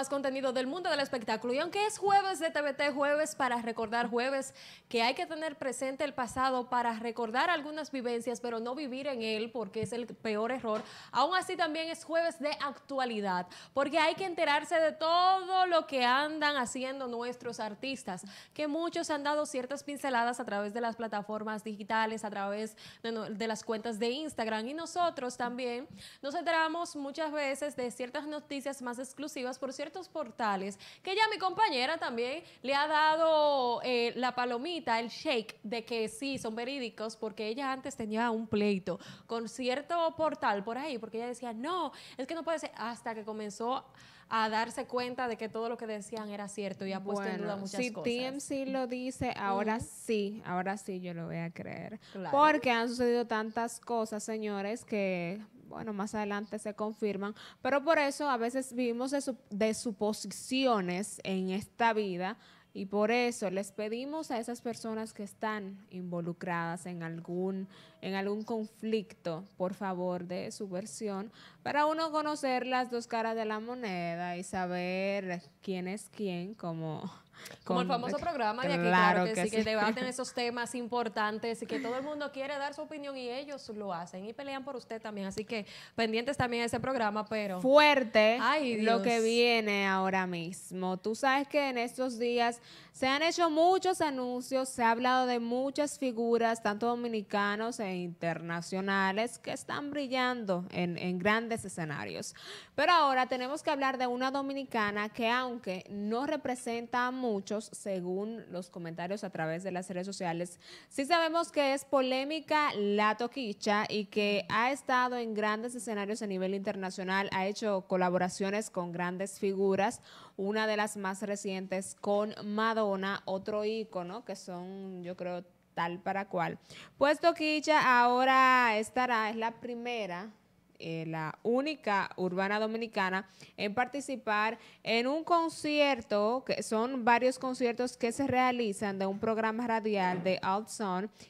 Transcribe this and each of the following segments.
Más contenido del mundo del espectáculo. Y aunque es jueves de TVT, jueves para recordar, jueves que hay que tener presente el pasado para recordar algunas vivencias, pero no vivir en él porque es el peor error. Aún así también es jueves de actualidad, porque hay que enterarse de todo lo que andan haciendo nuestros artistas, que muchos han dado ciertas pinceladas a través de las plataformas digitales, a través de, de las cuentas de Instagram. Y nosotros también nos enteramos muchas veces de ciertas noticias más exclusivas por ciertos portales, que ya mi compañera también le ha dado eh, la palomita, el shake, de que sí, son verídicos, porque ella antes tenía un pleito con cierto portal por ahí, porque ella decía, no, es que no puede ser, hasta que comenzó a darse cuenta de que todo lo que decían era cierto y ha puesto en duda muchas si cosas. Si TMC lo dice, ahora sí, ahora sí yo lo voy a creer. Claro. Porque han sucedido tantas cosas, señores, que bueno, más adelante se confirman, pero por eso a veces vivimos de, su, de suposiciones en esta vida y por eso les pedimos a esas personas que están involucradas en algún, en algún conflicto, por favor, de su versión, para uno conocer las dos caras de la moneda y saber quién es quién, como como el famoso programa de aquí, claro, que, sí, que debaten esos temas importantes y que todo el mundo quiere dar su opinión y ellos lo hacen y pelean por usted también. Así que pendientes también a ese programa, pero... Fuerte lo que viene ahora mismo. Tú sabes que en estos días se han hecho muchos anuncios, se ha hablado de muchas figuras, tanto dominicanos e internacionales, que están brillando en, en grandes escenarios. Pero ahora tenemos que hablar de una dominicana que aunque no representa a muchos, según los comentarios a través de las redes sociales, sí sabemos que es polémica la toquicha y que ha estado en grandes escenarios a nivel internacional, ha hecho colaboraciones con grandes figuras, una de las más recientes con Madonna, otro ícono que son, yo creo, tal para cual. Pues Toquicha ahora estará, es la primera eh, la única urbana dominicana en participar en un concierto, que son varios conciertos que se realizan de un programa radial de Alt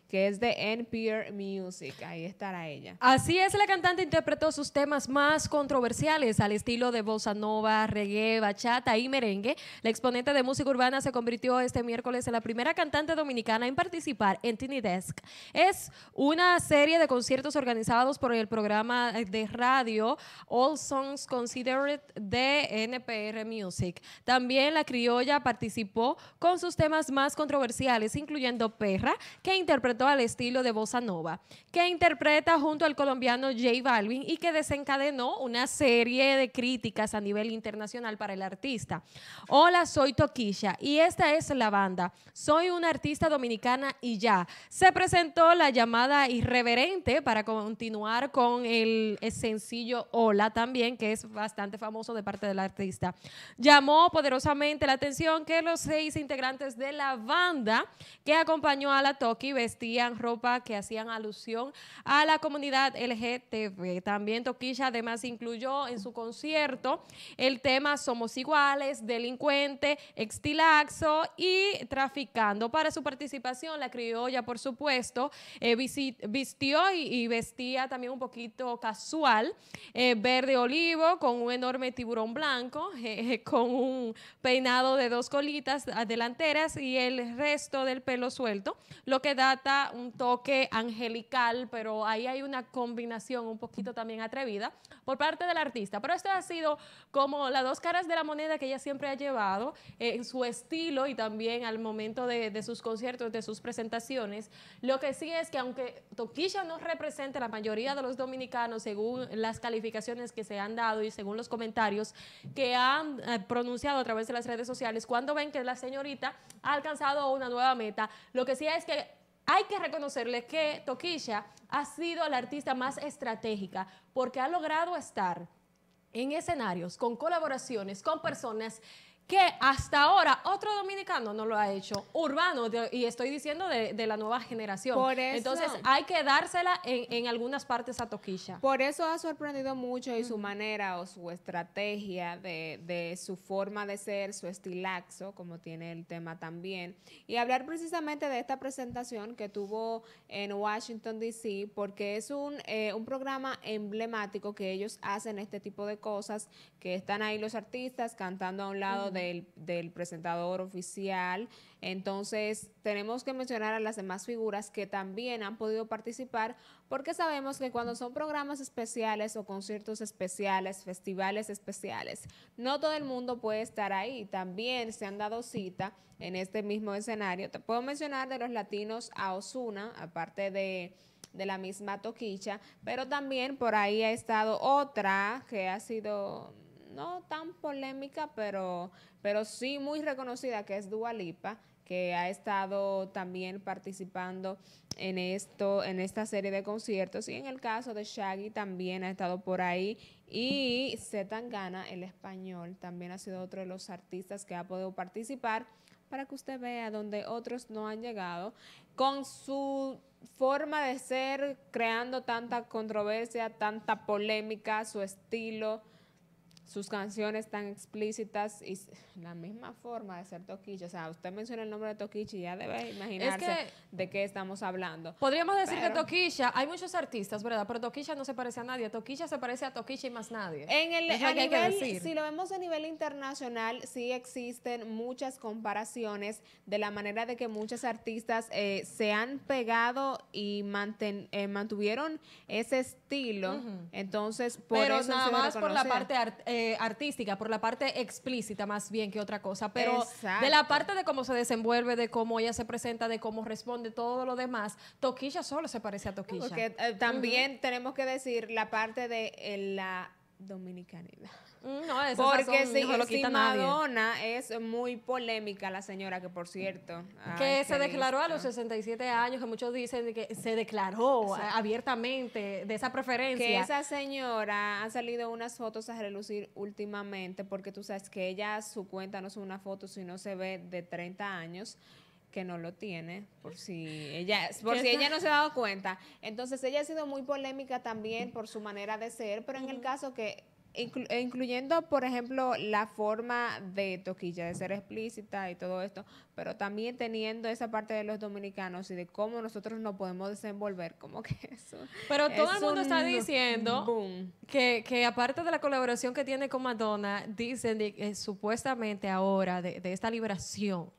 que es de NPR Music. Ahí estará ella. Así es, la cantante interpretó sus temas más controversiales al estilo de bossa nova, reggae, bachata y merengue. La exponente de música urbana se convirtió este miércoles en la primera cantante dominicana en participar en Tiny Desk. Es una serie de conciertos organizados por el programa de radio All Songs Considered de NPR Music. También la criolla participó con sus temas más controversiales, incluyendo Perra, que interpretó al estilo de Bossa Nova, que interpreta junto al colombiano J Balvin y que desencadenó una serie de críticas a nivel internacional para el artista. Hola, soy Toquisha y esta es la banda. Soy una artista dominicana y ya. Se presentó la llamada irreverente para continuar con el sencillo Hola también, que es bastante famoso de parte del artista. Llamó poderosamente la atención que los seis integrantes de la banda que acompañó a la Toki vestían ropa que hacían alusión a la comunidad LGTB. También Toquilla además incluyó en su concierto el tema Somos iguales, delincuente, extilaxo y traficando. Para su participación, la criolla, por supuesto, eh, vistió y vestía también un poquito casual eh, verde olivo, con un enorme tiburón blanco, eh, con un peinado de dos colitas delanteras y el resto del pelo suelto, lo que data un toque angelical, pero ahí hay una combinación un poquito también atrevida por parte del artista. Pero esto ha sido como las dos caras de la moneda que ella siempre ha llevado eh, en su estilo y también al momento de, de sus conciertos, de sus presentaciones. Lo que sí es que aunque Toquilla no representa la mayoría de los dominicanos según las calificaciones que se han dado y según los comentarios que han eh, pronunciado a través de las redes sociales, cuando ven que la señorita ha alcanzado una nueva meta, lo que sí es que hay que reconocerle que Toquisha ha sido la artista más estratégica porque ha logrado estar en escenarios con colaboraciones con personas que hasta ahora otro dominicano no lo ha hecho, urbano, y estoy diciendo de, la nueva generación. Entonces hay que dársela en, algunas partes a Toquilla. Por eso ha sorprendido mucho y su manera o su estrategia de, de su forma de ser, su estilaxo, como tiene el tema también. Y hablar precisamente de esta presentación que tuvo en Washington, D.C., porque es un, eh, un programa emblemático que ellos hacen este tipo de cosas, que están ahí los artistas cantando a un lado del, presentador oficial. Entonces, tenemos que mencionar a las demás figuras que también han podido participar, porque sabemos que cuando son programas especiales o conciertos especiales, festivales especiales, no todo el mundo puede estar ahí. También se han dado cita en este mismo escenario. Te puedo mencionar de los latinos a Osuna, aparte de de la misma Toquicha, pero también por ahí ha estado otra que ha sido no tan polémica, pero, pero sí muy reconocida, que es Dualipa, que ha estado también participando en esto, en esta serie de conciertos. Y en el caso de Shaggy también ha estado por ahí. Y Zetangana, el español, también ha sido otro de los artistas que ha podido participar para que usted vea donde otros no han llegado con su forma de ser, creando tanta controversia, tanta polémica, su estilo, sus canciones tan explícitas y la misma forma de ser Toquicha. O sea, usted menciona el nombre de Toquicha y ya debe imaginarse de qué estamos hablando. Podríamos decir que Toquicha, hay muchos artistas, ¿verdad? Pero Toquicha no se parece a nadie. Toquicha se parece a Toquicha y más nadie. En el, a nivel, si lo vemos a nivel internacional, sí existen muchas comparaciones de la manera de que muchos artistas eh, se han pegado y eh, mantuvieron ese estilo. Entonces, por Pero nada más por la parte eh, eh, artística, por la parte explícita más bien que otra cosa, pero de la parte de cómo se desenvuelve, de cómo ella se presenta, de cómo responde, todo lo demás, Toquilla solo se parece a Toquilla. Porque eh, también tenemos que decir la parte de la dominicanidad. Mm, no, Porque si, Madonna es muy polémica la señora, que por cierto... Que se declaró a los 67 años, que muchos dicen que se declaró abiertamente de esa preferencia. Que esa señora, ha salido unas fotos a relucir últimamente, porque tú sabes que ella, su cuenta no es una foto, sino se ve de 30 años que no lo tiene, por si ella, por si ella no se ha dado cuenta. Entonces ella ha sido muy polémica también por su manera de ser, pero en el caso que e incluyendo, por ejemplo, la forma de Toquilla, de ser explícita y todo esto, pero también teniendo esa parte de los dominicanos y de cómo nosotros nos podemos desenvolver, como que eso. Pero todo el mundo está diciendo que, que, aparte de la colaboración que tiene con Madonna, dicen que supuestamente ahora de, de, esta liberación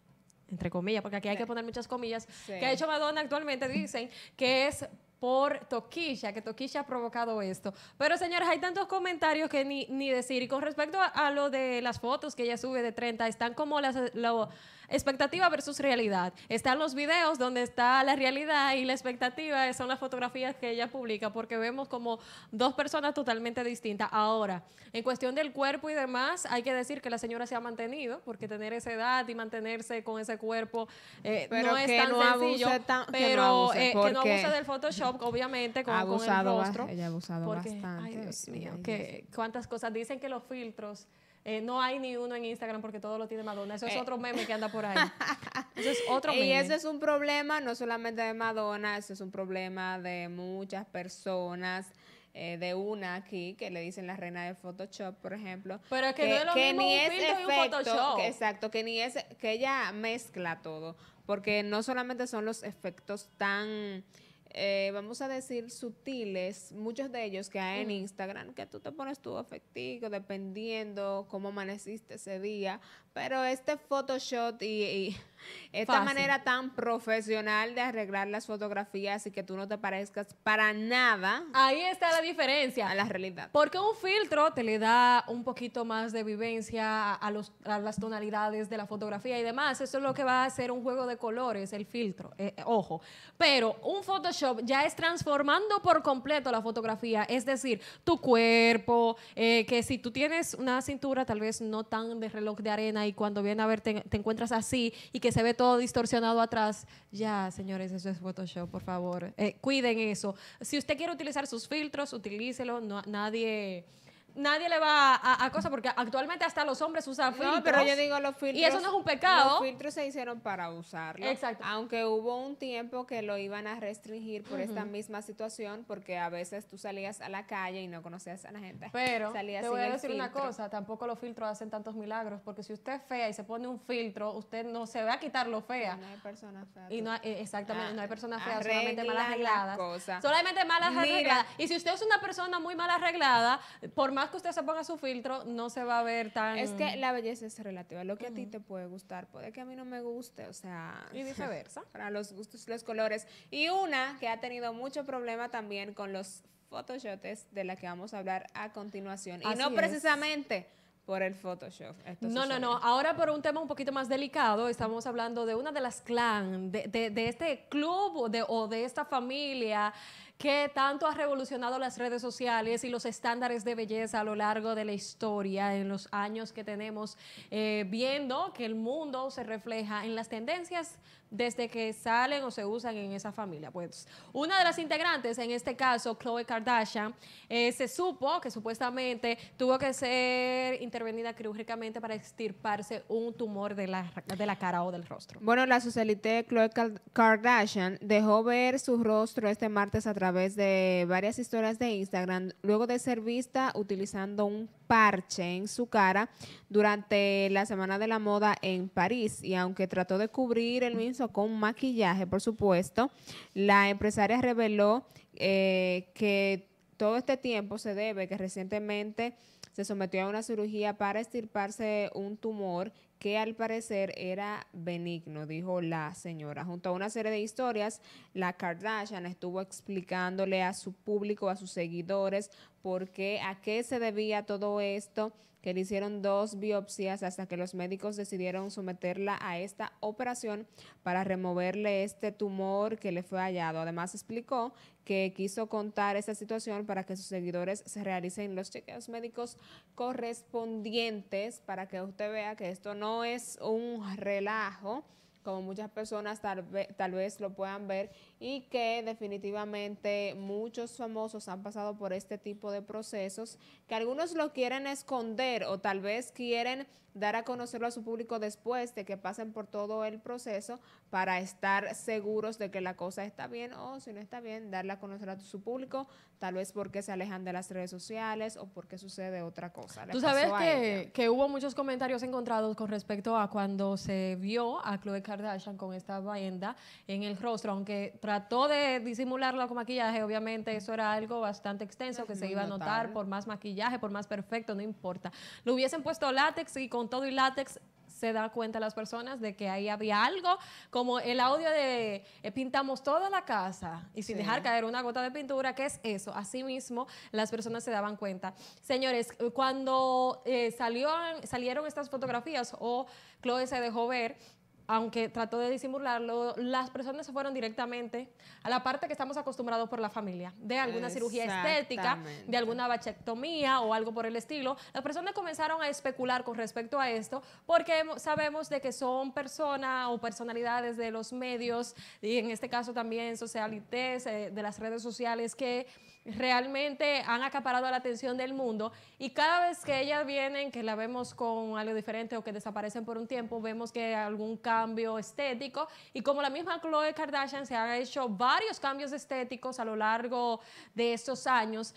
entre comillas, porque aquí hay que poner muchas comillas, que ha hecho Madonna actualmente, dicen que es por Toquilla, que Toquilla ha provocado esto. Pero señores, hay tantos comentarios que ni, ni decir. Y con respecto a, lo de las fotos que ella sube de 30, están como las... Lo, expectativa versus realidad. Están los videos donde está la realidad y la expectativa son las fotografías que ella publica, porque vemos como dos personas totalmente distintas. Ahora, en cuestión del cuerpo y demás, hay que decir que la señora se ha mantenido, porque tener esa edad y mantenerse con ese cuerpo eh, no es tan sencillo. pero que no, abuse, del Photoshop, obviamente, con, con el rostro. Ella ha abusado bastante. Ay, Dios mío, que, cuántas cosas. Dicen que los filtros eh, no hay ni uno en Instagram porque todo lo tiene Madonna. Eso es eh. otro meme que anda por ahí. Eso es otro meme. Y ese es un problema no solamente de Madonna, eso es un problema de muchas personas. Eh, de una aquí que le dicen la reina de Photoshop, por ejemplo. Pero es que, no es lo mismo ni un es Photoshop. exacto, que ni es que ella mezcla todo, porque no solamente son los efectos tan eh, vamos a decir, sutiles, muchos de ellos que hay en Instagram, que tú te pones tu afectivo dependiendo cómo amaneciste ese día, pero este Photoshop y, esta manera tan profesional de arreglar las fotografías y que tú no te parezcas para nada. Ahí está la diferencia. A la realidad. Porque un filtro te le da un poquito más de vivencia a, los, a las tonalidades de la fotografía y demás. Eso es lo que va a hacer un juego de colores, el filtro. Eh, ojo. Pero un Photoshop ya es transformando por completo la fotografía. Es decir, tu cuerpo, eh, que si tú tienes una cintura tal vez no tan de reloj de arena y cuando viene a ver te, encuentras así y que se ve todo distorsionado atrás, ya, señores, eso es Photoshop, por favor. Eh, cuiden eso. Si usted quiere utilizar sus filtros, utilícelo. No, nadie nadie le va a, a, cosas, porque actualmente hasta los hombres usan filtros. No, pero yo digo los filtros. Y eso no es un pecado. Los filtros se hicieron para usarlo. Exacto. Aunque hubo un tiempo que lo iban a restringir por esta misma situación, porque a veces tú salías a la calle y no conocías a la gente. Pero te voy a decir una cosa, tampoco los filtros hacen tantos milagros, porque si usted es fea y se pone un filtro, usted no se va a quitar lo fea. no hay personas feas. Y no exactamente, no hay personas feas, solamente mal arregladas. Solamente mal arregladas. Y si usted es una persona muy mal arreglada, por más que usted se ponga su filtro, no se va a ver tan... Es que la belleza es relativa. Lo que a ti te puede gustar, puede que a mí no me guste, o sea... Y viceversa. Para los gustos, los colores. Y una que ha tenido mucho problema también con los photoshots de la que vamos a hablar a continuación. Y no precisamente por el Photoshop. no, no, no. Ahora por un tema un poquito más delicado, estamos hablando de una de las clan, de, de, este club de, o de esta familia que tanto ha revolucionado las redes sociales y los estándares de belleza a lo largo de la historia, en los años que tenemos, eh, viendo que el mundo se refleja en las tendencias desde que salen o se usan en esa familia. Pues una de las integrantes, en este caso Chloe Kardashian, eh, se supo que supuestamente tuvo que ser intervenida quirúrgicamente para extirparse un tumor de la, de la cara o del rostro. Bueno, la socialité Chloe Kardashian dejó ver su rostro este martes a través de varias historias de Instagram, luego de ser vista utilizando un parche en su cara durante la Semana de la Moda en París. Y aunque trató de cubrir el mismo con maquillaje, por supuesto, la empresaria reveló eh, que todo este tiempo se debe que recientemente se sometió a una cirugía para estirparse un tumor que al parecer era benigno, dijo la señora. Junto a una serie de historias, la Kardashian estuvo explicándole a su público, a sus seguidores, por qué, a qué se debía todo esto que le hicieron dos biopsias hasta que los médicos decidieron someterla a esta operación para removerle este tumor que le fue hallado. Además explicó que quiso contar esta situación para que sus seguidores se realicen los chequeos médicos correspondientes para que usted vea que esto no es un relajo como muchas personas tal, tal vez lo puedan ver y que definitivamente muchos famosos han pasado por este tipo de procesos, que algunos lo quieren esconder o tal vez quieren dar a conocerlo a su público después de que pasen por todo el proceso para estar seguros de que la cosa está bien o si no está bien, darle a conocer a su público, tal vez porque se alejan de las redes sociales o porque sucede otra cosa. Tú sabes que, que, hubo muchos comentarios encontrados con respecto a cuando se vio a Chloe Kardashian con esta venda en el rostro, aunque trató de disimularlo con maquillaje, obviamente eso era algo bastante extenso que se iba a notar por más maquillaje, por más perfecto, no importa. Lo hubiesen puesto látex y con todo y látex se da cuenta las personas de que ahí había algo, como el audio de eh, pintamos toda la casa y sin dejar caer una gota de pintura, ¿qué es eso? Así mismo las personas se daban cuenta. Señores, cuando eh, salió, salieron estas fotografías o Chloe se dejó ver, aunque trató de disimularlo, las personas se fueron directamente a la parte que estamos acostumbrados por la familia, de alguna cirugía estética, de alguna bachectomía o algo por el estilo. Las personas comenzaron a especular con respecto a esto porque sabemos de que son personas o personalidades de los medios y en este caso también socialites, eh, de las redes sociales que realmente han acaparado la atención del mundo y cada vez que ellas vienen, que la vemos con algo diferente o que desaparecen por un tiempo, vemos que algún cambio estético y como la misma Chloe Kardashian se ha hecho varios cambios estéticos a lo largo de estos años,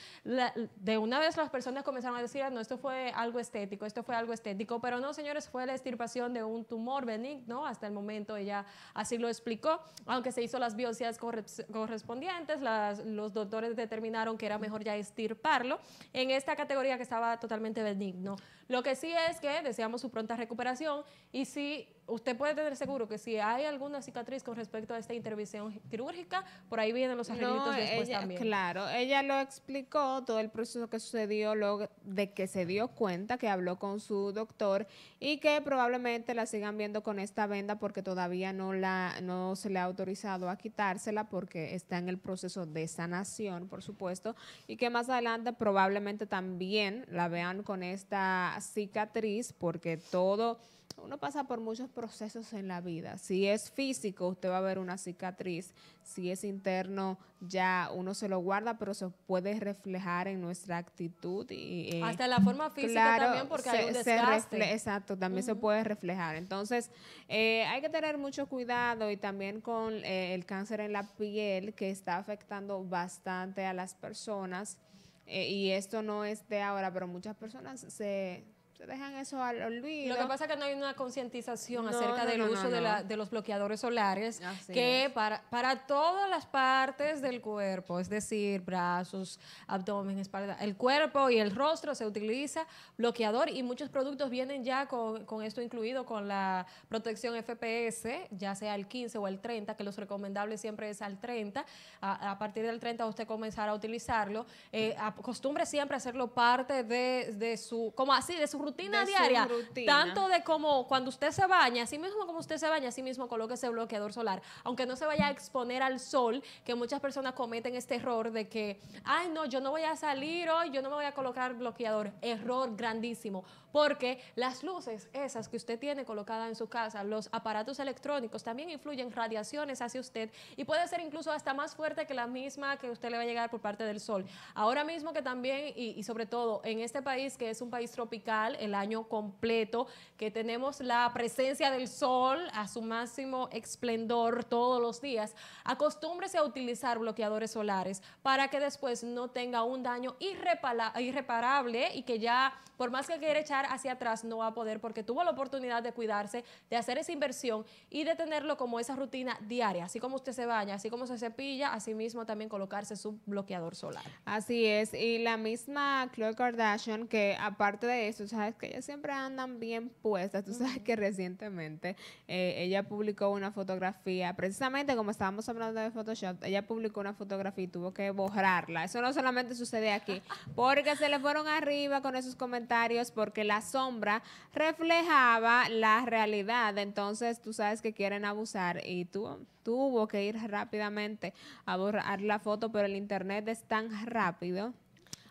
de una vez las personas comenzaron a decir, ah, no, esto fue algo estético, esto fue algo estético, pero no, señores, fue la extirpación de un tumor benigno, hasta el momento ella así lo explicó, aunque se hizo las biopsias correspondientes, los doctores determinaron que era mejor ya estirparlo en esta categoría que estaba totalmente benigno. Lo que sí es que deseamos su pronta recuperación y si usted puede tener seguro que si hay alguna cicatriz con respecto a esta intervención quirúrgica, por ahí vienen los arreglitos después también. Claro, ella lo explicó, todo el proceso que sucedió luego de que se dio cuenta, que habló con su doctor y que probablemente la sigan viendo con esta venda porque todavía no, la, no se le ha autorizado a quitársela porque está en el proceso de sanación, por supuesto, y que más adelante probablemente también la vean con esta cicatriz porque todo uno pasa por muchos procesos en la vida. Si es físico, usted va a ver una cicatriz. Si es interno, ya uno se lo guarda, pero se puede reflejar en nuestra actitud. y eh, Hasta la forma física también, porque hay un desgaste. exacto, también se puede reflejar. Entonces, eh, hay que tener mucho cuidado y también con eh, el cáncer en la piel, que está afectando bastante a las personas. y esto no es de ahora, pero muchas personas se se dejan eso al olvido. Lo que pasa es que no hay una concientización acerca del uso de, los bloqueadores solares, que para, para todas las partes del cuerpo, es decir, brazos, abdomen, espalda, el cuerpo y el rostro se utiliza bloqueador y muchos productos vienen ya con, con esto incluido, con la protección FPS, ya sea el 15 o el 30, que los recomendables siempre es al 30. A, partir del 30 usted comenzará a utilizarlo. Eh, acostumbre siempre a hacerlo parte de, de su, como así, de su rutina diaria, tanto de como cuando usted se baña, así mismo como usted se baña, así mismo coloque ese bloqueador solar, aunque no se vaya a exponer al sol, que muchas personas cometen este error de que, ay no, yo no voy a salir hoy, yo no me voy a colocar bloqueador, error grandísimo, porque las luces esas que usted tiene colocadas en su casa, los aparatos electrónicos también influyen radiaciones hacia usted y puede ser incluso hasta más fuerte que la misma que usted le va a llegar por parte del sol. Ahora mismo que también, y, y sobre todo en este país que es un país tropical, el año completo, que tenemos la presencia del sol a su máximo esplendor todos los días, acostúmbrese a utilizar bloqueadores solares para que después no tenga un daño irreparable y que ya, por más que quiera echar hacia atrás, no va a poder porque tuvo la oportunidad de cuidarse, de hacer esa inversión y de tenerlo como esa rutina diaria. Así como usted se baña, así como se cepilla, así mismo también colocarse su bloqueador solar. Así es. Y la misma Khloe Kardashian, que aparte de eso, sabes que ellas siempre andan bien puestas. Tú sabes que recientemente eh, ella publicó una fotografía, precisamente como estábamos hablando de Photoshop, ella publicó una fotografía y tuvo que borrarla. Eso no solamente sucede aquí, porque se le fueron arriba con esos comentarios, porque la sombra reflejaba la realidad. Entonces tú sabes que quieren abusar y tú tuvo que ir rápidamente a borrar la foto, pero el internet es tan rápido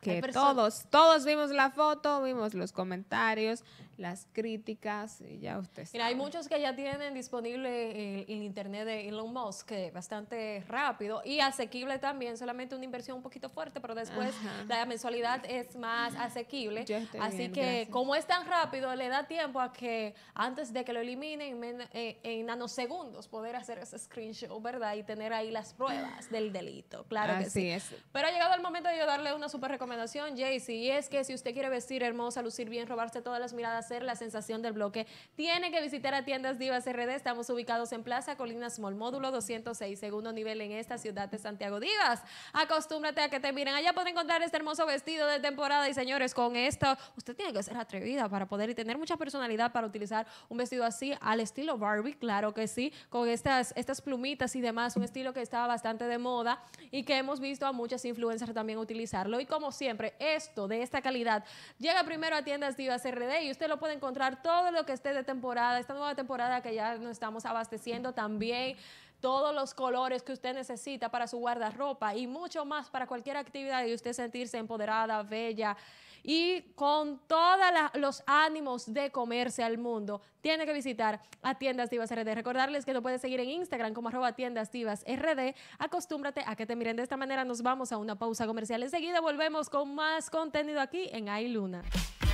que todos, todos vimos la foto, vimos los comentarios, las críticas y ya usted Mira, hay muchos que ya tienen disponible el, internet de Elon Musk, que es bastante rápido y asequible también, solamente una inversión un poquito fuerte, pero después la mensualidad es más asequible. Así que como es tan rápido, le da tiempo a que antes de que lo eliminen en, eh, nanosegundos poder hacer ese screenshot, ¿verdad? Y tener ahí las pruebas del delito. Claro que sí. Es. Pero ha llegado el momento de yo darle una super recomendación, Jaycee, y es que si usted quiere vestir hermosa, lucir bien, robarse todas las miradas ser la sensación del bloque, tiene que visitar a Tiendas Divas RD. Estamos ubicados en Plaza Colinas Mall, módulo 206, segundo nivel en esta ciudad de Santiago. Divas, acostúmbrate a que te miren. Allá pueden encontrar este hermoso vestido de temporada. Y señores, con esto, usted tiene que ser atrevida para poder y tener mucha personalidad para utilizar un vestido así al estilo Barbie, claro que sí, con estas, estas plumitas y demás, un estilo que estaba bastante de moda y que hemos visto a muchas influencers también utilizarlo. Y como siempre, esto de esta calidad llega primero a Tiendas Divas RD y usted lo puede encontrar todo lo que esté de temporada, esta nueva temporada que ya nos estamos abasteciendo también todos los colores que usted necesita para su guardarropa y mucho más para cualquier actividad y usted sentirse empoderada, bella y con todos los ánimos de comerse al mundo, tiene que visitar a Tiendas Divas RD. Recordarles que lo puede seguir en Instagram como arroba tiendas divas RD. Acostúmbrate a que te miren de esta manera. Nos vamos a una pausa comercial. Enseguida volvemos con más contenido aquí en iLuna. Luna.